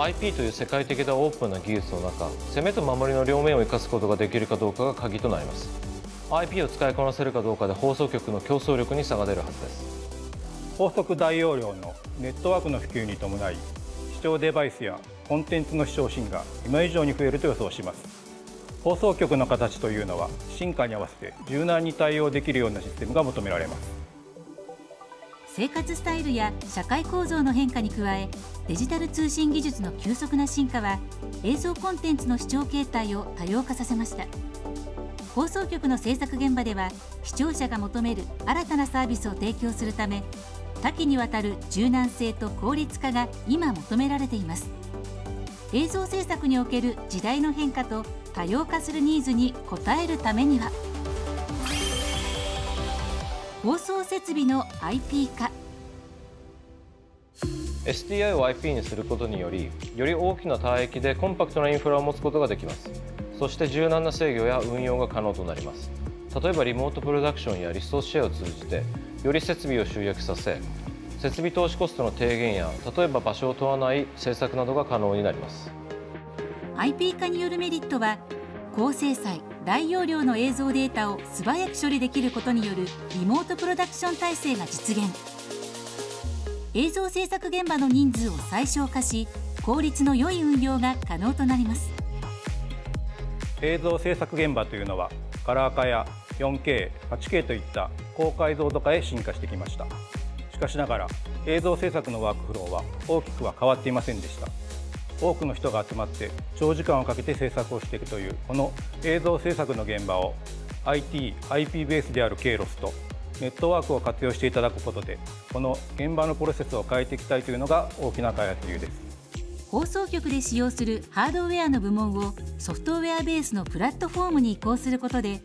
IP という世界的でオープンな技術の中攻めと守りの両面を生かすことができるかどうかが鍵となります。IP を使いこなせるかどうかで放送局の競争力に差が出るはずです。高速大容量のネットワークの普及に伴い視聴デバイスやコンテンツの視聴シーンが今以上に増えると予想します。放送局の形というのは進化に合わせて柔軟に対応できるようなシステムが求められます。生活スタイルや社会構造の変化に加えデジタル通信技術の急速な進化は映像コンテンツの視聴形態を多様化させました。放送局の制作現場では視聴者が求める新たなサービスを提供するため多岐にわたる柔軟性と効率化が今求められています。映像制作における時代の変化と多様化するニーズに応えるためには放送設備の IP 化 SDI を IP にすることによりより大きな帯域でコンパクトなインフラを持つことができます。そして柔軟な制御や運用が可能となります。例えばリモートプロダクションやリソースシェアを通じてより設備を集約させ設備投資コストの低減や例えば場所を問わない政策などが可能になります。IP 化によるメリットは高精細大容量の映像データを素早く処理できることによるリモートプロダクション体制が実現。映像制作現場の人数を最小化し効率の良い運用が可能となります。映像制作現場というのはカラー化や 4K、8K といった高解像度化へ進化してきました。しかしながら映像制作のワークフローは大きくは変わっていませんでした。多くの人が集まって長時間をかけて制作をしていくというこの映像制作の現場を IT、IP ベースであるケイロスとネットワークを活用していただくことでこの現場のプロセスを変えていきたいというのが大きな開発理由です。放送局で使用するハードウェアの部門をソフトウェアベースのプラットフォームに移行することで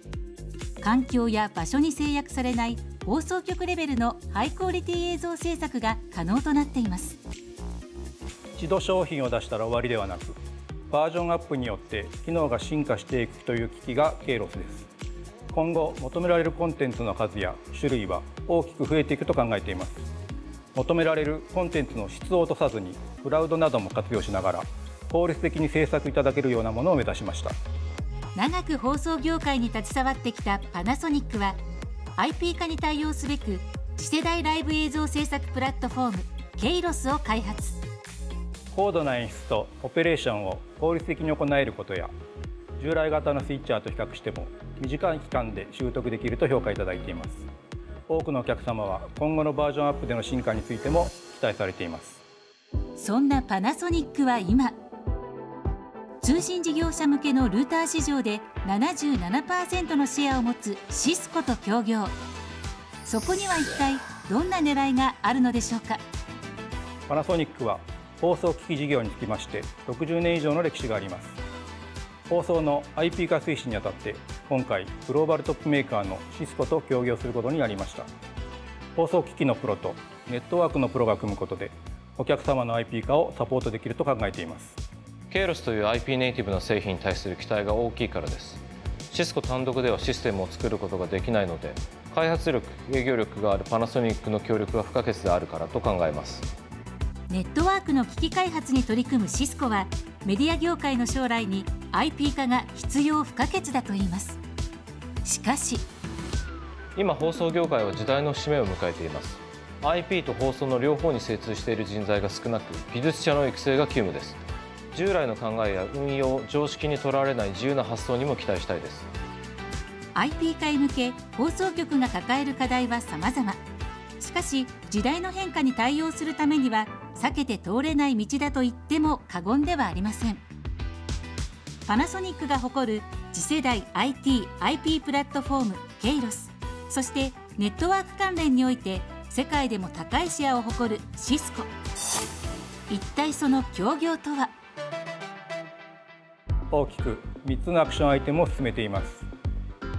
環境や場所に制約されない放送局レベルのハイクオリティ映像制作が可能となっています。一度商品を出したら終わりではなくバージョンアップによって機能が進化していくという機器がケイロスです今後求められるコンテンツの数や種類は大きく増えていくと考えています。求められるコンテンツの質を落とさずにクラウドなども活用しながら効率的に制作いただけるようなものを目指しました。長く放送業界に携わってきたパナソニックは IP 化に対応すべく次世代ライブ映像制作プラットフォームケイロスを開発。高度な演出とオペレーションを効率的に行えることや従来型のスイッチャーと比較しても短い期間で習得できると評価いただいています。多くのお客様は今後のバージョンアップでの進化についても期待されています。そんなパナソニックは今通信事業者向けのルーター市場で77%のシェアを持つシスコと協業。そこには一体どんな狙いがあるのでしょうか？パナソニックは放送機器事業につきまして60年以上の歴史があります。放送の IP 化推進にあたって今回グローバルトップメーカーのシスコと協業することになりました。放送機器のプロとネットワークのプロが組むことでお客様の IP 化をサポートできると考えています。ケイロスという IP ネイティブな製品に対する期待が大きいからです。シスコ単独ではシステムを作ることができないので開発力営業力があるパナソニックの協力が不可欠であるからと考えます。ネットワークの機器開発に取り組むシスコはメディア業界の将来に IP 化が必要不可欠だといいます。しかし今放送業界は時代の節目を迎えています。IP と放送の両方に精通している人材が少なく技術者の育成が急務です。従来の考えや運用常識にとらわれない自由な発想にも期待したいです。IP 化へ向け放送局が抱える課題は様々。しかし時代の変化に対応するためには避けて通れない道だと言っても過言ではありません。パナソニックが誇る次世代 IT、IP プラットフォームケイロスそしてネットワーク関連において世界でも高いシェアを誇るシスコ一体その協業とは？大きく3つのアクションアイテムを進めています。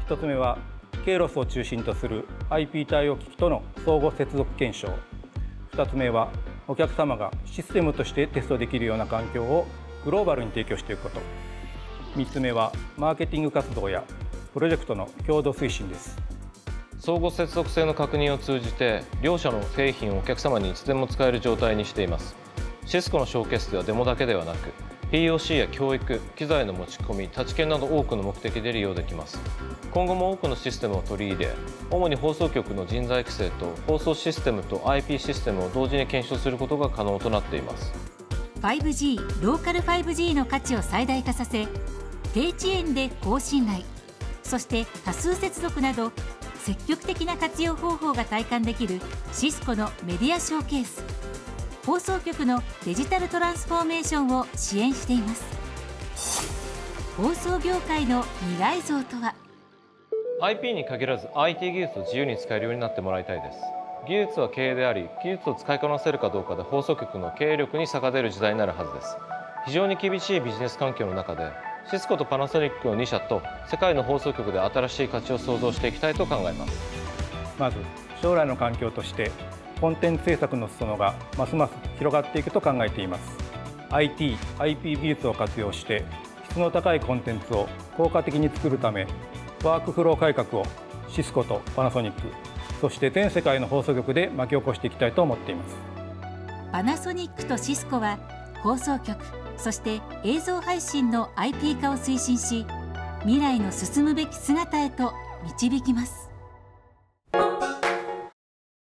1つ目はケイロスを中心とする IP 対応機器との相互接続検証。2つ目はお客様がシステムとしてテストできるような環境をグローバルに提供していくこと。3つ目はマーケティング活動やプロジェクトの共同推進です。相互接続性の確認を通じて両社の製品をお客様にいつでも使える状態にしています。シスコのショーケースではデモだけではなく POC や教育、機材の持ち込み、タチ券など多くの目的で利用できます。今後も多くのシステムを取り入れ主に放送局の人材育成と放送システムと IP システムを同時に検証することが可能となっています。5G ローカル 5G の価値を最大化させ低遅延で高信頼そして多数接続など積極的な活用方法が体感できるシスコのメディアショーケース。放送局のデジタルトランスフォーメーションを支援しています。放送業界の未来像とは？IP に限らず IT 技術を自由に使えるようになってもらいたいです。技術は経営であり技術を使いこなせるかどうかで放送局の経営力に差が出る時代になるはずです。非常に厳しいビジネス環境の中でシスコとパナソニックの2社と世界の放送局で新しい価値を創造していきたいと考えます。まず将来の環境としてコンテンツ制作の裾野がますます広がっていくと考えています。IT、IP 技術を活用して質の高いコンテンツを効果的に作るためワークフロー改革をシスコとパナソニックそして全世界の放送局で巻き起こしていきたいと思っています。パナソニックとシスコは放送局そして映像配信の IP 化を推進し未来の進むべき姿へと導きます。